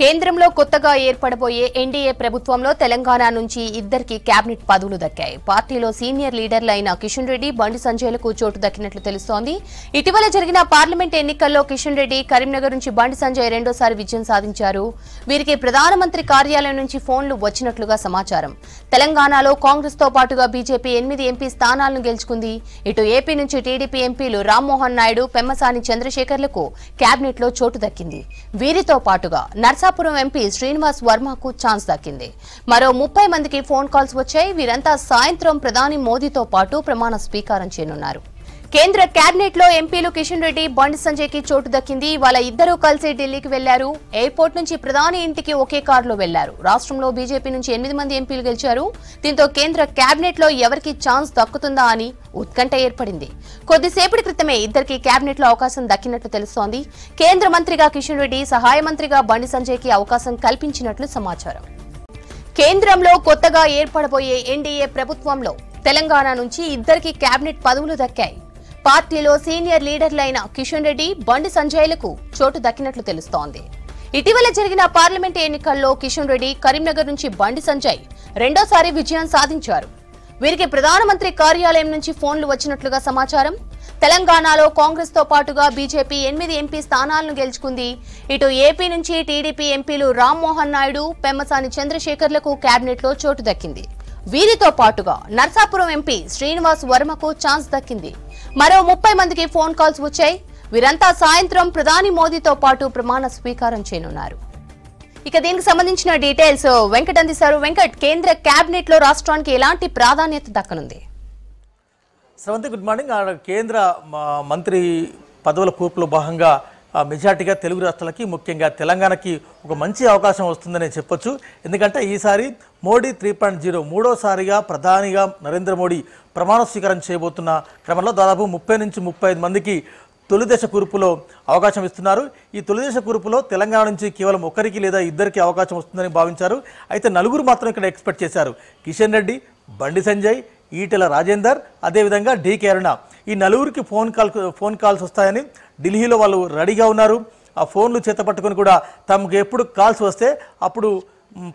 కేంద్రంలో కొత్తగా ఏర్పడబోయే ఎన్డీఏ ప్రభుత్వంలో తెలంగాణ నుంచి ఇద్దరికి కేబినెట్ పదవులు దక్కాయి. పార్టీలో సీనియర్ లీడర్లు అయిన కిషన్ రెడ్డి బండి సంజయ్లకు చోటు దక్కినట్లు తెలుస్తోంది. ఇటీవల జరిగిన పార్లమెంట్ ఎన్నికల్లో కిషన్ రెడ్డి కరీంనగర్ నుంచి బండి సంజయ్ రెండోసారి విజయం సాధించారు. వీరికి ప్రధానమంత్రి కార్యాలయం నుంచి ఫోన్లు వచ్చినట్లుగా సమాచారం. తెలంగాణలో కాంగ్రెస్తో పాటుగా బీజేపీ ఎనిమిది ఎంపీ స్థానాలను గెలుచుకుంది. ఇటు ఏపీ నుంచి టీడీపీ ఎంపీలు రామ్మోహన్ నాయుడు పెమ్మసాని చంద్రశేఖర్లకు కేబినెట్లో చోటు దక్కింది. వీరితో పాటుగా నర్స నర్సాపురం ఎంపీ శ్రీనివాస్ వర్మకు ఛాన్స్ దక్కింది. మరో ముప్పై మందికి ఫోన్ కాల్స్ వచ్చాయి. వీరంతా సాయంత్రం ప్రధాని మోదీతో పాటు ప్రమాణ స్వీకారం చేయనున్నారు. కేంద్ర కేబినెట్లో ఎంపీలు కిషన్ రెడ్డి బండి సంజయ్కి చోటు దక్కింది. వాళ్ళ ఇద్దరూ కలిసి ఢిల్లీకి వెళ్ళారు. ఎయిర్పోర్ట్ నుంచి ప్రధాని ఇంటికి ఒకే కారులో వెళ్ళారు. రాష్ట్రంలో బీజేపీ నుంచి ఎనిమిది మంది ఎంపీలు గెలిచారు. దీంతో కేంద్ర కేబినెట్లో ఎవరికి ఛాన్స్ దక్కుతుందా అని ఉత్కంఠ ఏర్పడింది. కొద్దిసేపటి క్రితమే ఇద్దరికి కేబినెట్లో అవకాశం దక్కినట్లు తెలుస్తోంది. కేంద్ర మంత్రిగా కిషన్ రెడ్డి సహాయ మంత్రిగా బండి సంజయ్కి అవకాశం కల్పించినట్లు సమాచారం. కేంద్రంలో కొత్తగా ఏర్పడబోయే ఎన్డీఏ ప్రభుత్వంలో తెలంగాణ నుంచి ఇద్దరికి కేబినెట్ పదవులు దక్కాయి. పార్టీలో సీనియర్ లీడర్లైన కిషన్ రెడ్డి బండి సంజయ్లకు చోటు దక్కినట్లు తెలుస్తోంది. ఇటీవల జరిగిన పార్లమెంట్ ఎన్నికల్లో కిషన్ రెడ్డి కరీంనగర్ నుంచి బండి సంజయ్ రెండోసారి విజయం సాధించారు. వీరికి ప్రధానమంత్రి కార్యాలయం నుంచి ఫోన్లు వచ్చినట్లుగా సమాచారం. తెలంగాణలో కాంగ్రెస్తో పాటుగా బీజేపీ ఎనిమిది ఎంపీ స్థానాలను గెలుచుకుంది. ఇటు ఏపీ నుంచి టీడీపీ ఎంపీలు రామ్మోహన్ నాయుడు పెమ్మసాని చంద్రశేఖర్లకు కేబినెట్లో చోటు దక్కింది. వీరితో పాటుగా నర్సాపురం ఎంపీ శ్రీనివాస్ వర్మకు ఛాన్స్ దక్కింది. మరో ముప్పై మందికి ఫోన్ కాల్స్ వచ్చాయి. వీరంతా సాయంత్రం ప్రధాని మోదీతో పాటు ప్రమాణ స్వీకారం చేయనున్నారు. ఇక దీనికి సంబంధించిన డీటెయిల్స్ వెంకట్ అందిస్తారు వెంకట్ కేంద్ర కేబినెట్లో రాష్ట్రానికి ఎలాంటి ప్రాధాన్యత దక్కనుంది? Sravanthi good morning. కేంద్ర మ- మంత్రి పదవుల కూర్పులో భాగంగా మెజార్టీగా తెలుగు రాష్ట్రాలకి ముఖ్యంగా తెలంగాణకి ఒక మంచి అవకాశం వస్తుందని చెప్పొచ్చు. ఎందుకంటే ఈసారి మోడీ త్రీ పాయింట్ జీరో మూడోసారిగా ప్రధానిగా నరేంద్ర మోడీ ప్రమాణ స్వీకారం చేయబోతున్న క్రమంలో దాదాపు ముప్పై నుంచి ముప్పై ఐదు మందికి తొలిదశ కూర్పులో అవకాశం ఇస్తున్నారు. ఈ తొలిదశ కూర్పులో తెలంగాణ నుంచి కేవలం ఒకరికి లేదా ఇద్దరికి అవకాశం వస్తుందని భావించారు. అయితే నలుగురు మాత్రం ఇక్కడ ఎక్స్పెక్ట్ చేశారు. కిషన్ రెడ్డి బండి సంజయ్ ఈటెల రాజేందర్ అదేవిధంగా డీకే అరుణ. ఈ నలుగురికి ఫోన్ కాల్ ఫోన్ కాల్స్ వస్తాయని ఢిల్లీలో వాళ్ళు రెడీగా ఉన్నారు. ఆ ఫోన్లు చేతపట్టుకొని కూడా తమకు ఎప్పుడు కాల్స్ వస్తే అప్పుడు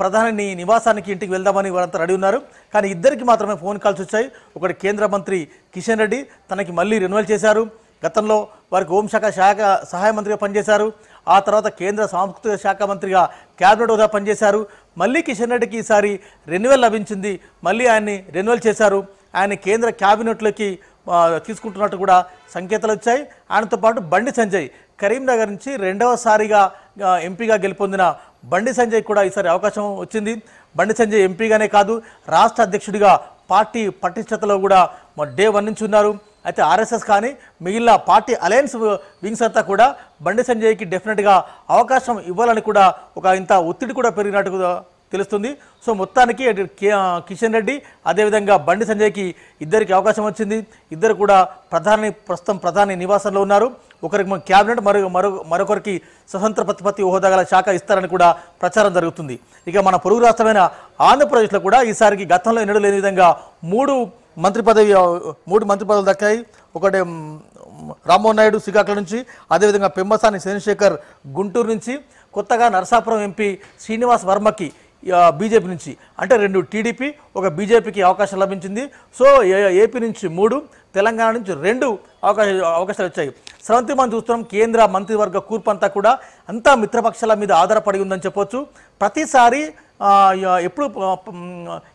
ప్రధాని నివాసానికి ఇంటికి వెళ్దామని వారంతా రెడీ ఉన్నారు. కానీ ఇద్దరికి మాత్రమే ఫోన్ కాల్స్ వచ్చాయి. ఒకటి కేంద్ర మంత్రి కిషన్ రెడ్డి తనకి మళ్ళీ రెన్యువల్ చేశారు. గతంలో వారికి హోంశాఖ శాఖ సహాయ మంత్రిగా పనిచేశారు. ఆ తర్వాత కేంద్ర సాంస్కృతిక శాఖ మంత్రిగా క్యాబినెట్ హోదా పనిచేశారు. మళ్ళీ కిషన్ రెడ్డికి ఈసారి రెన్యువల్ లభించింది. మళ్ళీ ఆయన్ని రెన్యువల్ చేశారు. ఆయన కేంద్ర క్యాబినెట్లోకి తీసుకుంటున్నట్టు కూడా సంకేతాలు వచ్చాయి. ఆయనతో పాటు బండి సంజయ్. కరీంనగర్ నుంచి రెండవసారిగా ఎంపీగా గెలుపొందిన బండి సంజయ్ కూడా ఈసారి అవకాశం వచ్చింది. బండి సంజయ్ ఎంపీగానే కాదు రాష్ట్ర అధ్యక్షుడిగా పార్టీ పటిష్టతలో కూడా డే వన్ నుంచి ఉన్నారు. అయితే ఆర్ఎస్ఎస్ కానీ మిగిలిన పార్టీ అలయన్స్ వింగ్స్ అంతా కూడా బండి సంజయ్కి డెఫినెట్గా అవకాశం ఇవ్వాలని కూడా ఒక ఇంత ఒత్తిడి కూడా పెరిగినట్టుగా తెలుస్తుంది. సో మొత్తానికి అటు కిషన్ రెడ్డి అదేవిధంగా బండి సంజయ్కి ఇద్దరికి అవకాశం వచ్చింది. ఇద్దరు కూడా ప్రధాని ప్రస్తుతం ప్రధాని నివాసంలో ఉన్నారు. ఒకరికి క్యాబినెట్ మరో మరో మరొకరికి స్వతంత్ర ప్రతిపత్తి హోదా గల శాఖ ఇస్తారని కూడా ప్రచారం జరుగుతుంది. ఇక మన పొరుగు రాష్ట్రమైన ఆంధ్రప్రదేశ్లో కూడా ఈసారికి గతంలో ఎన్నడూ లేని విధంగా మూడు మంత్రి పదవి మూడు మంత్రి పదవులు దక్కాయి. ఒకటి రామ్మోహన్ నాయుడు శ్రీకాకుళం నుంచి అదేవిధంగా పెమ్మసాని చంద్రశేఖర్ గుంటూరు నుంచి కొత్తగా నరసాపురం ఎంపీ శ్రీనివాస్ వర్మకి బీజేపీ నుంచి. అంటే రెండు టీడీపీ ఒక బీజేపీకి అవకాశం లభించింది. సో ఏ- ఏపీ నుంచి మూడు తెలంగాణ నుంచి రెండు అవకాశ అవకాశాలు వచ్చాయి. స్రవంతి మనం చూస్తున్నాం కేంద్ర మంత్రివర్గ కూర్పు అంతా కూడా అంతా మిత్రపక్షాల మీద ఆధారపడి ఉందని చెప్పొచ్చు. ప్రతిసారి ఎప్పుడు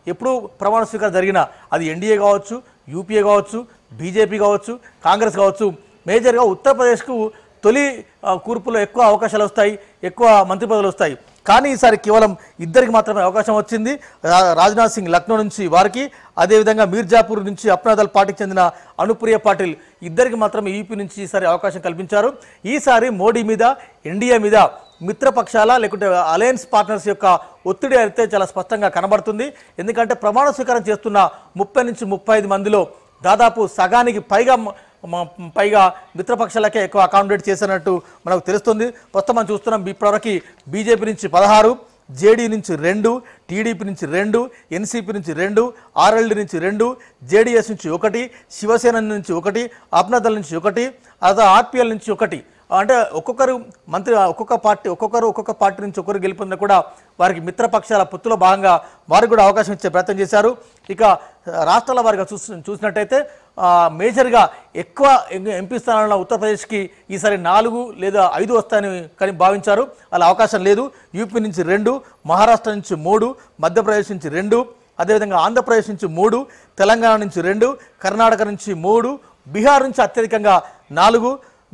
ఎప్పుడు ప్రమాణ స్వీకారం జరిగినా అది ఎన్డీఏ కావచ్చు యూపీఏ కావచ్చు బీజేపీ కావచ్చు కాంగ్రెస్ కావచ్చు. మేజర్గా ఉత్తరప్రదేశ్కు తొలి కూర్పులో ఎక్కువ అవకాశాలు వస్తాయి ఎక్కువ మంత్రి పదవులు వస్తాయి. కానీ ఈసారి కేవలం ఇద్దరికి మాత్రమే అవకాశం వచ్చింది. రా- రాజ్నాథ్ సింగ్ లక్నో నుంచి వారికి అదేవిధంగా మీర్జాపూర్ నుంచి అప్నాదల్ పార్టీకి చెందిన అనుప్రియ పాటిల్ ఇద్దరికి మాత్రమే యూపీ నుంచి ఈసారి అవకాశం కల్పించారు. ఈసారి మోడీ మీద ఎన్డీఏ మీద మిత్రపక్షాల లేకుంటే అలయన్స్ పార్ట్నర్స్ యొక్క ఒత్తిడి అయితే చాలా స్పష్టంగా కనబడుతుంది. ఎందుకంటే ప్రమాణ స్వీకారం చేస్తున్న ముప్పై నుంచి ముప్పై ఐదు మందిలో దాదాపు సగానికి పైగా పైగా మిత్రపక్షాలకే ఎక్కువ అకామిడేట్ చేసినట్టు మనకు తెలుస్తుంది. ప్రస్తుతం మనం చూస్తున్నాం ఇప్పటివరకు బీజేపీ నుంచి పదహారు జేడీ నుంచి రెండు టీడీపీ నుంచి రెండు ఎన్సీపీ నుంచి రెండు ఆర్ఎల్డీ నుంచి రెండు జేడీఎస్ నుంచి ఒకటి శివసేన నుంచి ఒకటి అప్నాదల్ నుంచి ఒకటి అదే ఆర్పిఎల్ నుంచి ఒకటి. అంటే ఒక్కొక్కరు మంత్రి ఒక్కొక్క పార్టీ ఒక్కొక్కరు ఒక్కొక్క పార్టీ నుంచి ఒక్కరు గెలుపొందిన కూడా వారికి మిత్రపక్షాల పొత్తులో భాగంగా వారికి కూడా అవకాశం ఇచ్చే ప్రయత్నం చేశారు. ఇక రాష్ట్రాల వారిగా చూసి చూసినట్టయితే మేజర్గా ఎక్కువ ఎం- ఎంపీ స్థానాల్లో ఉత్తరప్రదేశ్కి ఈసారి నాలుగు లేదా ఐదు వస్తాయని కానీ భావించారు. అలా అవకాశం లేదు. యూపీ నుంచి రెండు మహారాష్ట్ర నుంచి మూడు మధ్యప్రదేశ్ నుంచి రెండు అదేవిధంగా ఆంధ్రప్రదేశ్ నుంచి మూడు తెలంగాణ నుంచి రెండు కర్ణాటక నుంచి మూడు బీహార్ నుంచి అత్యధికంగా నాలుగు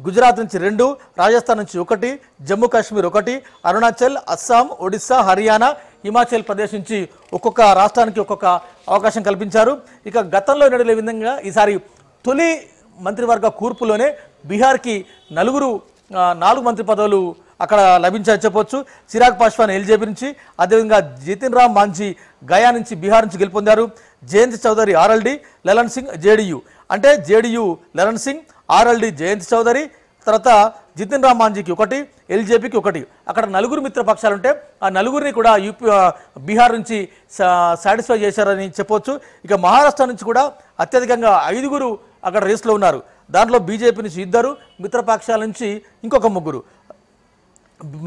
గుజరాత్ నుంచి రెండు రాజస్థాన్ నుంచి ఒకటి జమ్మూ కాశ్మీర్ ఒకటి అరుణాచల్ అస్సాం ఒడిస్సా హర్యానా హిమాచల్ ప్రదేశ్ నుంచి ఒక్కొక్క రాష్ట్రానికి ఒక్కొక్క అవకాశం కల్పించారు. ఇక గతంలో నడిలే విధంగా ఈసారి తొలి మంత్రివర్గ కూర్పులోనే బీహార్కి నలుగురు నాలుగు మంత్రి పదవులు అక్కడ లభించాయని చెప్పొచ్చు. చిరాగ్ పాశ్వాన్ ఎల్జేపీ నుంచి అదేవిధంగా జితిన్ రామ్ మాంఝీ గయా నుంచి బీహార్ నుంచి గెలుపొందారు. Jayant Chaudhary RLD Lalan Singh JDU. అంటే జేడీయూ లలన్ సింగ్ ఆర్ఎల్డి జయంత్ చౌదరి తర్వాత జితిన్ రామ్ మాంజీకి ఒకటి ఎల్జేపీకి ఒకటి. అక్కడ నలుగురు మిత్రపక్షాలుంటే ఉంటే ఆ నలుగురిని కూడా యూపీ బీహార్ నుంచి సాటిస్ఫై చేశారని చెప్పొచ్చు. ఇక మహారాష్ట్ర నుంచి కూడా అత్యధికంగా ఐదుగురు అక్కడ రేస్లో ఉన్నారు. దాంట్లో బీజేపీ నుంచి ఇద్దరు మిత్రపక్షాల నుంచి ఇంకొక ముగ్గురు.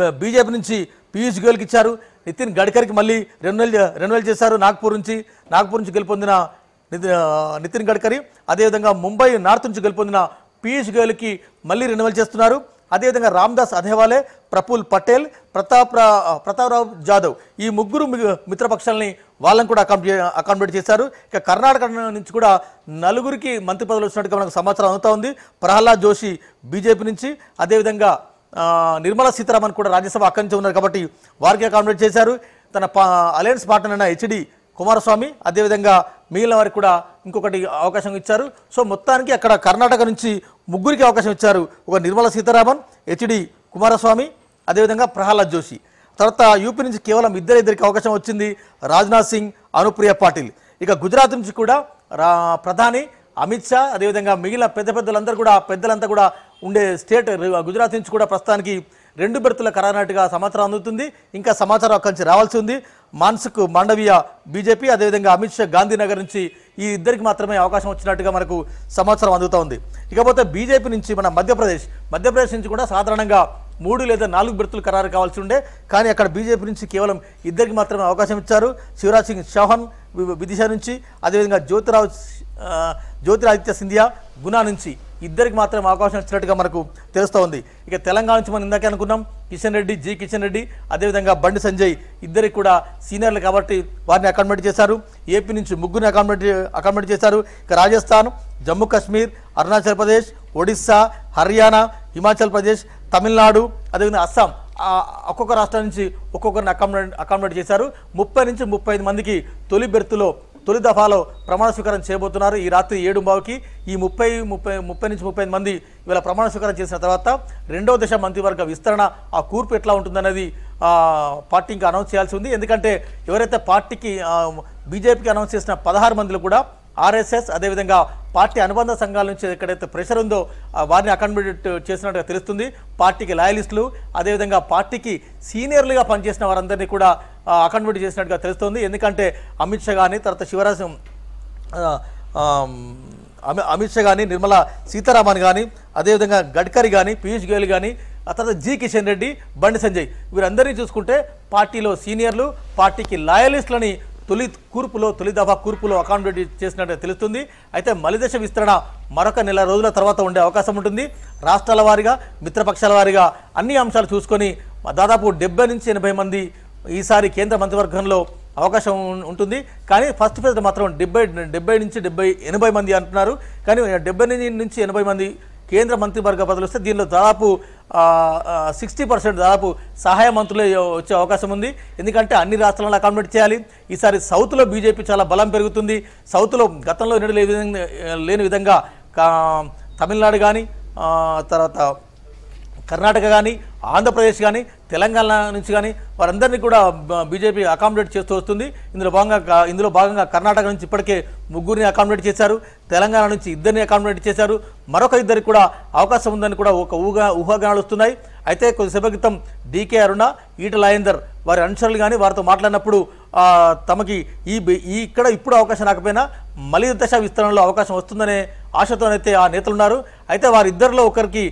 బీజేపీ నుంచి పీయూష్ గోయల్కి ఇచ్చారు. నితిన్ గడ్కరీకి మళ్ళీ రెన్యువల్ రెన్యువల్ చేశారు నాగ్పూర్ నుంచి. నాగ్పూర్ నుంచి గెలుపొందిన నితి- నితిన్ గడ్కరీ. అదేవిధంగా ముంబై నార్త్ నుంచి గెలుపొందిన పీయూష్ గోయల్కి మళ్ళీ రెన్యువల్ చేస్తున్నారు. అదేవిధంగా రామ్దాస్ అధేవాలే ప్రఫుల్ పటేల్ ప్రతాప్ రా- ప్రతాప్రావు జాదవ్ ఈ ముగ్గురు మిత్రపక్షాలని వాళ్ళని కూడా అకామిడే అకామిడేట్ చేశారు. ఇక కర్ణాటక నుంచి కూడా నలుగురికి మంత్రి పదవులు వచ్చినట్టుగా మనకు సమాచారం అందుతా ఉంది. ప్రహ్లాద్ జోషి బీజేపీ నుంచి అదేవిధంగా నిర్మలా సీతారామన్ కూడా రాజ్యసభ అక్కడి నుంచి ఉన్నారు కాబట్టి వారికి అకామిడేట్ చేశారు. తన అలయన్స్ పార్టనర్ అయిన హెచ్డి కుమారస్వామి అదేవిధంగా మిగిలిన వారికి కూడా ఇంకొకటి అవకాశం ఇచ్చారు. సో మొత్తానికి అక్కడ కర్ణాటక నుంచి ముగ్గురికి అవకాశం ఇచ్చారు ఒక నిర్మల సీతారామన్ హెచ్డి కుమారస్వామి అదేవిధంగా ప్రహ్లాద్ జోషి. తర్వాత యూపీ నుంచి కేవలం ఇద్దరు ఇద్దరికి అవకాశం వచ్చింది రాజ్నాథ్ సింగ్ అనుప్రియ పాటిల్. ఇక గుజరాత్ నుంచి కూడా రా ప్రధాని అమిత్ షా అదేవిధంగా మిగిలిన పెద్ద పెద్దలందరూ కూడా పెద్దలంతా కూడా ఉండే స్టేట్ గుజరాత్ నుంచి కూడా ప్రస్తుతానికి రెండు బెర్తుల ఖరానట్టుగా సమాచారం అందుతుంది. ఇంకా సమాచారం అక్కడి నుంచి రావాల్సి ఉంది. మాన్సుక్ మాండవీయ బీజేపీ అదేవిధంగా అమిత్ షా గాంధీనగర్ నుంచి ఈ ఇద్దరికి మాత్రమే అవకాశం వచ్చినట్టుగా మనకు సమాచారం అందుతూ ఉంది. ఇకపోతే బీజేపీ నుంచి మన మధ్యప్రదేశ్ మధ్యప్రదేశ్ నుంచి కూడా సాధారణంగా మూడు లేదా నాలుగు బెర్తులు ఖరారు కావాల్సి ఉండే కానీ అక్కడ బీజేపీ నుంచి కేవలం ఇద్దరికి మాత్రమే అవకాశం ఇచ్చారు. శివరాజ్ సింగ్ చౌహాన్ విదిశా నుంచి అదేవిధంగా జ్యోతిరావు జ్యోతిరాదిత్య సింధియా గునా నుంచి ఇద్దరికి మాత్రం అవకాశం ఇచ్చినట్టుగా మనకు తెలుస్తూ ఉంది ఇక తెలంగాణ నుంచి మనం ఇందాకే అనుకున్నాం కిషన్ రెడ్డి జి కిషన్ రెడ్డి అదేవిధంగా బండి సంజయ్ ఇద్దరికి కూడా సీనియర్లు కాబట్టి వారిని అకామిడేట్ చేశారు. ఏపీ నుంచి ముగ్గురిని అకామిడేట్ అకామిడేట్ చేశారు. ఇక రాజస్థాన్ జమ్మూ కాశ్మీర్ అరుణాచల్ ప్రదేశ్ ఒడిస్సా హర్యానా హిమాచల్ ప్రదేశ్ తమిళనాడు అదేవిధంగా అస్సాం ఒక్కొక్క రాష్ట్రం నుంచి ఒక్కొక్కరిని అకామిడేట్ అకామిడేట్ చేశారు. ముప్పై నుంచి ముప్పై ఐదు మందికి తొలి బెర్త్లో తొలి దఫాలో ప్రమాణ స్వీకారం చేయబోతున్నారు. ఈ రాత్రి ఏడు బావుకి ఈ ముప్పై ముప్పై ముప్పై నుంచి ముప్పై మంది ఇవాళ ప్రమాణ స్వీకారం చేసిన తర్వాత రెండో దశ మంత్రివర్గ విస్తరణ ఆ కూర్పు ఎట్లా ఉంటుందనేది పార్టీ ఇంకా అనౌన్స్ చేయాల్సి ఉంది. ఎందుకంటే ఎవరైతే పార్టీకి బీజేపీకి అనౌన్స్ చేసిన పదహారు మందిలు కూడా ఆర్ఎస్ఎస్ అదేవిధంగా పార్టీ అనుబంధ సంఘాల నుంచి ఎక్కడైతే ప్రెషర్ ఉందో వారిని అకామిడేట్ చేసినట్టుగా తెలుస్తుంది. పార్టీకి లాయలిస్టులు అదేవిధంగా పార్టీకి సీనియర్లుగా పనిచేసిన వారందరినీ కూడా అకామిడేట్ చేసినట్టుగా తెలుస్తుంది. ఎందుకంటే అమిత్ షా కానీ తర్వాత శివరాజ్ అమి- అమిత్ షా కానీ నిర్మలా సీతారామన్ కానీ అదేవిధంగా గడ్కరీ కానీ పీయూష్ గోయల్ కానీ ఆ తర్వాత జి కిషన్ రెడ్డి బండి సంజయ్ వీరందరినీ చూసుకుంటే పార్టీలో సీనియర్లు పార్టీకి లాయలిస్టులని తొలి కూర్పులో తొలి దఫా కూర్పులో అకామిడేట్ చేసినట్టు తెలుస్తుంది. అయితే మలిదశ విస్తరణ మరొక నెల రోజుల తర్వాత ఉండే అవకాశం ఉంటుంది. రాష్ట్రాల వారీగా మిత్రపక్షాల వారీగా అన్ని అంశాలు చూసుకొని దాదాపు డెబ్బై నుంచి ఎనభై మంది ఈసారి కేంద్ర మంత్రివర్గంలో అవకాశం ఉంటుంది. కానీ ఫస్ట్ ఫేజ్ మాత్రం డెబ్బై డెబ్బై నుంచి డెబ్బై ఎనభై మంది అంటున్నారు. కానీ డెబ్బై నుంచి ఎనభై మంది కేంద్ర మంత్రివర్గ పదవులు వస్తే దీనిలో దాదాపు సిక్స్టీ పర్సెంట్ దాదాపు సహాయ మంత్రులే వచ్చే అవకాశం ఉంది. ఎందుకంటే అన్ని రాష్ట్రాలను అకామిడేట్ చేయాలి. ఈసారి సౌత్లో బీజేపీ చాలా బలం పెరుగుతుంది. సౌత్లో గతంలో ఎన్నడూ లేని విధంగా లేని విధంగా తమిళనాడు కానీ తర్వాత కర్ణాటక కానీ ఆంధ్రప్రదేశ్ కానీ తెలంగాణ నుంచి కానీ వారందరినీ కూడా బీజేపీ అకామిడేట్ చేస్తూ వస్తుంది. ఇందులో భాగంగా ఇందులో భాగంగా కర్ణాటక నుంచి ఇప్పటికే ముగ్గురిని అకామిడేట్ చేశారు. తెలంగాణ నుంచి ఇద్దరిని అకామిడేట్ చేశారు. మరొక ఇద్దరికి కూడా అవకాశం ఉందని కూడా ఒక ఊగా ఊహాగానాలు వస్తున్నాయి. అయితే కొద్దిసేపు క్రితం డీకే అరుణ ఈట లాయేందర్ వారి అనుచరులు కానీ వారితో మాట్లాడినప్పుడు తమకి ఈ ఈ ఇక్కడ ఇప్పుడు అవకాశం రాకపోయినా మలి దశ విస్తరణలో అవకాశం వస్తుందనే ఆశతోనైతే ఆ నేతలు ఉన్నారు అయితే వారిద్దరిలో ఒకరికి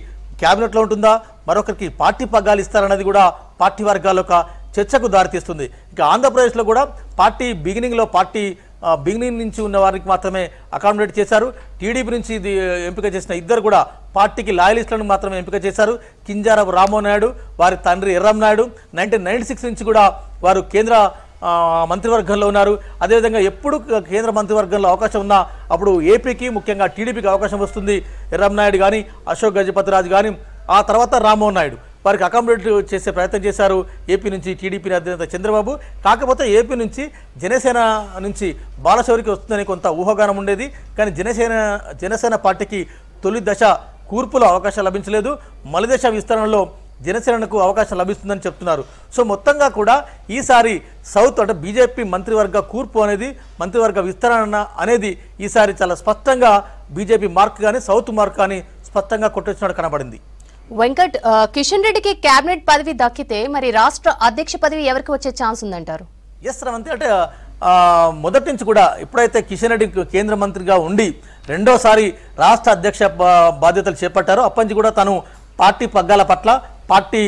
క్యాబినెట్లో ఉంటుందా? మరొకరికి పార్టీ పగ్గాలు ఇస్తారన్నది కూడా పార్టీ వర్గాల్లో ఒక చర్చకు దారితీస్తుంది. ఇక ఆంధ్రప్రదేశ్లో కూడా పార్టీ బిగినింగ్లో పార్టీ బిగినింగ్ నుంచి ఉన్న వారికి మాత్రమే అకామిడేట్ చేశారు. టీడీపీ నుంచి ఇది ఎంపిక చేసిన ఇద్దరు కూడా పార్టీకి లాయలిస్టులను మాత్రమే ఎంపిక చేశారు. కింజారావు రామోనాయుడు నాయుడు వారి తండ్రి Erram Naidu nineteen ninety six నుంచి కూడా వారు కేంద్ర మంత్రివర్గంలో ఉన్నారు. అదేవిధంగా ఎప్పుడు కేంద్ర మంత్రివర్గంలో అవకాశం ఉన్నా అప్పుడు ఏపీకి ముఖ్యంగా టీడీపీకి అవకాశం వస్తుంది. ఎర్రం నాయుడు కానీ అశోక్ గజపతిరాజు కానీ ఆ తర్వాత రామ్మోహన్ నాయుడు. వారికి అకామిడేట్ చేసే ప్రయత్నం చేశారు ఏపీ నుంచి టీడీపీ అధినేత చంద్రబాబు. కాకపోతే ఏపీ నుంచి జనసేన నుంచి బాలశౌరికి వస్తుందని కొంత ఊహాగానం ఉండేది. కానీ జనసేన జనసేన పార్టీకి తొలి దశ కూర్పులో అవకాశం లభించలేదు. మలి దశ విస్తరణలో జనసేనకు అవకాశం లభిస్తుందని చెప్తున్నారు. సో మొత్తంగా కూడా ఈసారి సౌత్ అంటే బీజేపీ మంత్రివర్గ కూర్పు అనేది మంత్రివర్గ విస్తరణ అనేది ఈసారి చాలా స్పష్టంగా బీజేపీ మార్క్ కానీ సౌత్ మార్క్ కానీ స్పష్టంగా కొట్టొచ్చినట్టు కనబడింది. వెంకట్ కిషన్ రెడ్డికి కేబినెట్ పదవి దక్కితే మరి రాష్ట్ర అధ్యక్ష పదవి ఎవరికి వచ్చే ఛాన్స్ ఉందంటారు? ఎస్ రవంతి అంటే మొదటి నుంచి కూడా ఎప్పుడైతే కిషన్ రెడ్డి కేంద్ర మంత్రిగా ఉండి రెండోసారి రాష్ట్ర అధ్యక్ష బాధ్యతలు చేపట్టారో అప్పటి నుంచి కూడా తను పార్టీ పగ్గాల పట్ల పార్టీ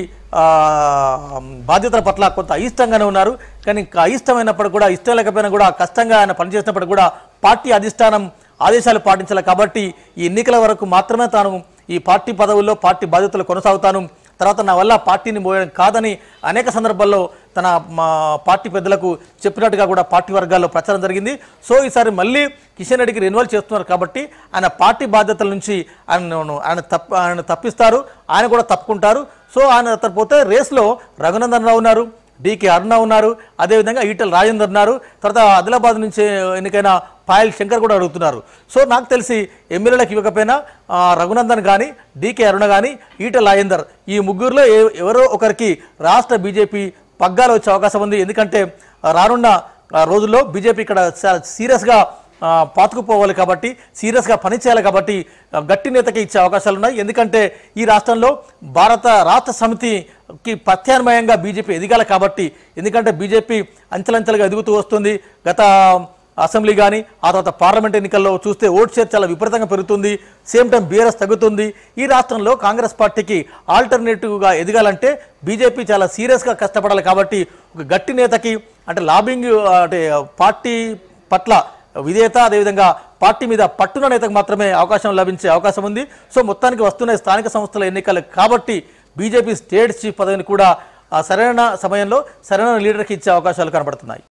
బాధ్యతల పట్ల కొంత అయిష్టంగానే ఉన్నారు. కానీ ఇంకా అయిష్టమైనప్పుడు కూడా ఇష్టం లేకపోయినా కూడా కష్టంగా ఆయన పనిచేసినప్పుడు కూడా పార్టీ అధిష్టానం ఆదేశాలు పాటించాలి కాబట్టి ఈ ఎన్నికల వరకు మాత్రమే తాను ఈ పార్టీ పదవుల్లో పార్టీ బాధ్యతలు కొనసాగుతాను. తర్వాత నా వల్ల పార్టీని పోయడం కాదని అనేక సందర్భాల్లో తన మా పార్టీ పెద్దలకు చెప్పినట్టుగా కూడా పార్టీ వర్గాల్లో ప్రచారం జరిగింది. సో ఈసారి మళ్ళీ కిషన్ రెడ్డికి రెన్యువల్ చేస్తున్నారు కాబట్టి ఆయన పార్టీ బాధ్యతల నుంచి ఆయన ఆయన తప్ప ఆయన తప్పిస్తారు. ఆయన కూడా తప్పుకుంటారు. సో ఆయన పోతే రేస్లో రఘునందన్ రావు ఉన్నారు డికే అరుణ ఉన్నారు అదేవిధంగా ఈటల రాజేందర్ ఉన్నారు తర్వాత ఆదిలాబాద్ నుంచి ఎన్నికైన పాయల్ శంకర్ కూడా అడుగుతున్నారు. సో నాకు తెలిసి ఎమ్మెల్యేలకు ఇవ్వకపోయినా రఘునందన్ కానీ డికే అరుణ కానీ ఈటల రాజేందర్ ఈ ముగ్గురులో ఎవరో ఒకరికి రాష్ట్ర బీజేపీ పగ్గాలు వచ్చే అవకాశం ఉంది. ఎందుకంటే రానున్న రోజుల్లో బీజేపీ ఇక్కడ సీరియస్గా పాతుకుపోవాలి కాబట్టి సీరియస్గా పనిచేయాలి కాబట్టి గట్టి నేతకి ఇచ్చే అవకాశాలు ఉన్నాయి. ఎందుకంటే ఈ రాష్ట్రంలో భారత రాష్ట్ర సమితికి ప్రత్యామ్నాయంగా బీజేపీ ఎదగాలి కాబట్టి ఎందుకంటే బీజేపీ అంచెలంచెలుగా ఎదుగుతూ వస్తుంది. గత అసెంబ్లీ కానీ ఆ తర్వాత పార్లమెంట్ ఎన్నికల్లో చూస్తే ఓట్ షేర్ చాలా విపరీతంగా పెరుగుతుంది సేమ్ టైం బీఆర్ఎస్ తగ్గుతుంది. ఈ రాష్ట్రంలో కాంగ్రెస్ పార్టీకి ఆల్టర్నేటివ్గా ఎదగాలంటే బీజేపీ చాలా సీరియస్గా కష్టపడాలి కాబట్టి ఒక గట్టి నేతకి అంటే లాబింగ్ అంటే పార్టీ పట్ల విధేయత అదేవిధంగా పార్టీ మీద పట్టున నేతకు మాత్రమే అవకాశం లభించే అవకాశం ఉంది. సో మొత్తానికి వస్తున్న స్థానిక సంస్థల ఎన్నికలు కాబట్టి బీజేపీ స్టేట్ చీఫ్ పదవిని కూడా సరైన సమయంలో సరైన లీడర్కి ఇచ్చే అవకాశాలు కనబడుతున్నాయి.